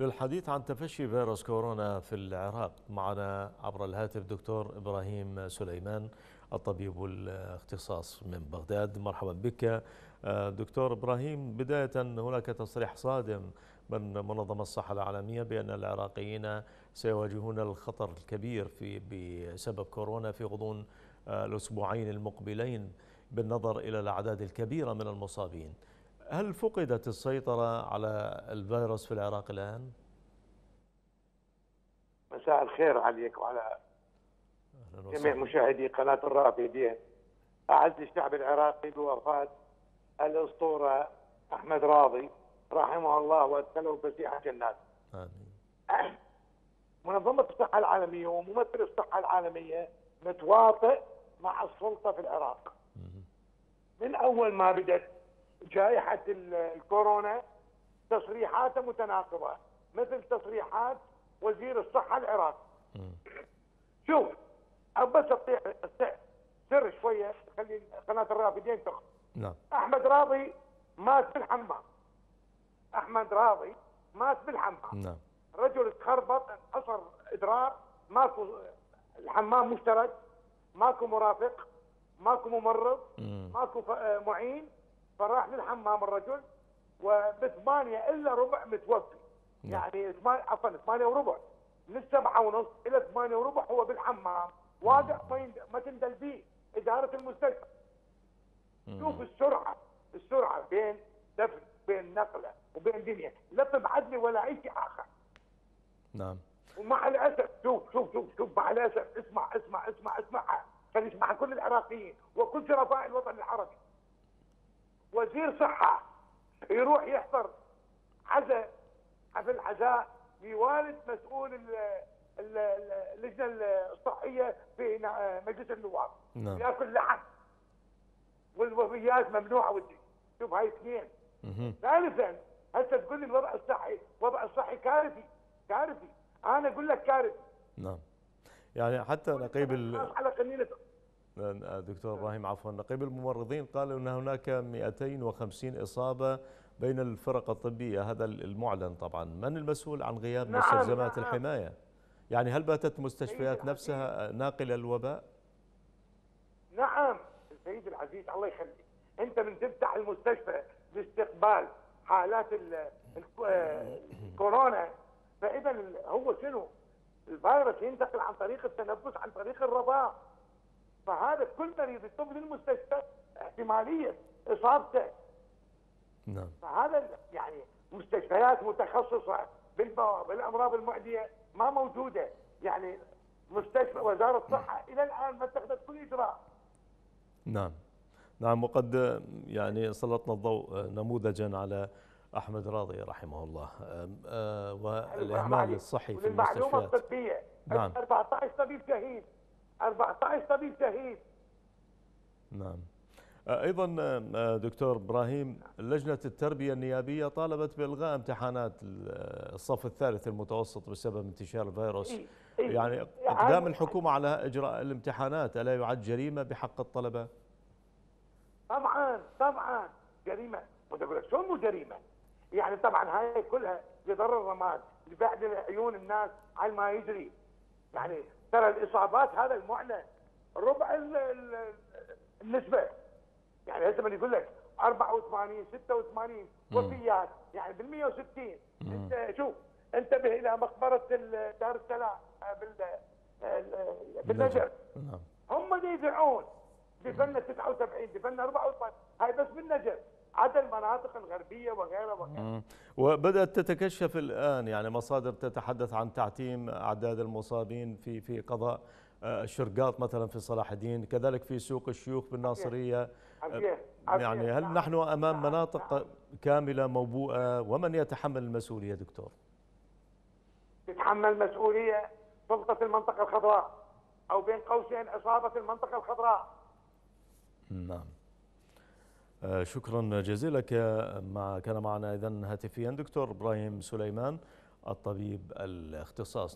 للحديث عن تفشي فيروس كورونا في العراق معنا عبر الهاتف دكتور إبراهيم سليمان الطبيب الاختصاص من بغداد. مرحبا بك. دكتور إبراهيم بداية هناك تصريح صادم من منظمة الصحة العالمية بأن العراقيين سيواجهون الخطر الكبير في بسبب كورونا في غضون الأسبوعين المقبلين بالنظر إلى الأعداد الكبيرة من المصابين. هل فقدت السيطرة على الفيروس في العراق الآن؟ مساء الخير عليك وعلى جميع مشاهدي قناة الرافدين. أعز الشعب العراقي بوفاة الأسطورة أحمد راضي رحمه الله وأدخله فسيح جنات آمين. منظمة الصحة العالمية وممثل الصحة العالمية متواطئ مع السلطة في العراق. من أول ما بدأت جائحة الكورونا تصريحاته متناقضة مثل تصريحات وزير الصحة العراقي شوف بس سر شوية خلي قناة الرافدين تخ نعم. أحمد راضي مات بالحمام. أحمد راضي مات بالحمام. نعم. رجل تخربط حصر إدرار ماكو الحمام مشترك ماكو مرافق ماكو ممرض ماكو معين. فراح للحمام الرجل وبثمانية إلا ربع متوفي. نعم. يعني عفوا ثمانية وربع. من السبعة ونص إلى ثمانية وربع هو بالحمام. واقع ما ما تندل به إدارة المستشفى. شوف السرعة السرعة بين دفن بين نقلة وبين دنيا. لا تبعد لي ولا أي شيء آخر. نعم. ومع الأسف شوف شوف شوف شوف وزير صحة يروح يحضر عزاء حفل عزاء لوالد مسؤول اللجنة الصحية في مجلس النواب. نعم. ياكل لحم والوفيات ممنوعة ودي. شوف هاي اثنين. ثالثا هسه تقول لي الوضع الصحي؟ الوضع الصحي كارثي كارثي. أنا أقول لك كارثي. نعم. يعني حتى نقيب ال... على قنينه دكتور إبراهيم عفوا. نقيب الممرضين قال إن هناك 250 إصابة بين الفرق الطبية. هذا المعلن طبعا. من المسؤول عن غياب نعم مستلزمات نعم. الحماية؟ يعني هل باتت المستشفيات نفسها ناقله الوباء؟ نعم سيد العزيز الله يخليك. أنت من تفتح المستشفى لاستقبال حالات الكورونا. فاذا هو شنو؟ الفيروس ينتقل عن طريق التنفس عن طريق الرضاع. فهذا كل مريض يطب للمستشفى احتمالية إصابته. نعم. فهذا يعني مستشفيات متخصصة بالأمراض المعدية ما موجودة. يعني مستشفى وزارة الصحة إلى الآن ما اتخذت كل إجراء. نعم. نعم وقد يعني سلطنا الضوء نموذجا على أحمد راضي رحمه الله. آه، والإهمال الصحي في المستشفيات. الطبية. نعم. 14 طبيب شهيد 14 طبيب شهيد نعم أيضا دكتور إبراهيم لجنة التربية النيابية طالبت بإلغاء امتحانات الصف الثالث المتوسط بسبب انتشار الفيروس. يعني إقدام الحكومة على إجراء الامتحانات ألا يعد جريمة بحق الطلبة؟ طبعا طبعا جريمة وتقول لك شو مو جريمة؟ يعني طبعا هاي كلها لضرر الرماد لبعد عيون الناس على ما يجري يعني ترى الإصابات هذا المعلن ربع النسبة. يعني هسه من يقول لك 84 86 وفيات يعني بال 160 أنت شوف انتبه إلى مقبرة دار السلام آه، بال بالنجف نعم. هم اللي يدعون. دفنا 79 دفنا 84 هاي بس بالنجف عدا المناطق الغربية وغيرها وغيرها. وبدأت تتكشف الآن يعني مصادر تتحدث عن تعتيم أعداد المصابين في في قضاء آه، الشرقاط مثلا في صلاح الدين كذلك في سوق الشيوخ بالناصرية يعني هل نحن أمام مناطق كاملة موبوءة؟ ومن يتحمل المسؤولية دكتور؟ يتحمل مسؤولية سلطة المنطقة الخضراء أو بين قوسين عصابة المنطقة الخضراء. نعم. آه، شكرا جزيلا. مع كان معنا اذا هاتفيا دكتور إبراهيم سليمان الطبيب الاختصاص.